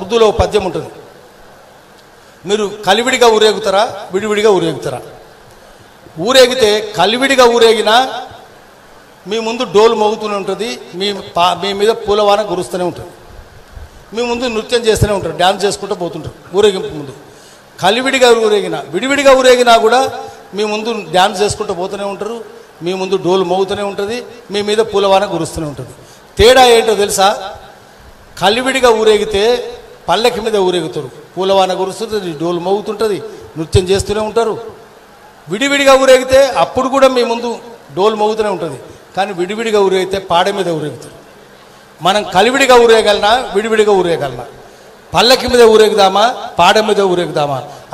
ఉర్దూలో పద్యం ఉంటుంది. మీరు కలివిడిగా ఊరేగుతారా? విడివిడిగా ఊరేగుతారా? ఊరేగితే కలివిడిగా ఊరేగినా మీ ముందు డోలు మోగుతూనే ఉంటుంది మీ పా మీ మీద పూలవాన గురుస్తూనే ఉంటుంది. మీ ముందు నృత్యం చేస్తూనే ఉంటారు డ్యాన్స్ చేసుకుంటూ పోతుంటారు ఊరేగింపు ముందు. కలివిడిగా ఊరేగిన విడివిడిగా ఊరేగినా కూడా మీ ముందు డ్యాన్స్ చేసుకుంటూ పోతూనే ఉంటారు మీ ముందు డోలు మోగుతూనే ఉంటుంది మీ మీద పూలవాన గురుస్తూనే ఉంటుంది. తేడా ఏంటో తెలుసా? కలివిడిగా ఊరేగితే పల్లకి మీద ఊరేగుతారు. పూలవాన కురుస్తుంది డోలు మోగుతుంటుంది నృత్యం చేస్తూనే ఉంటారు. విడివిడిగా ఊరేగితే అప్పుడు కూడా మీ ముందు డోలు మోగుతూనే ఉంటుంది. కానీ విడివిడిగా ఊరేగితే పాడ మీద ఊరేగుతారు. మనం కలివిడిగా ఊరేయగలనా విడివిడిగా ఊరేయగలనా పల్లకి మీద ఊరేగుదామా పాడ మీద ఊరేగుదామా?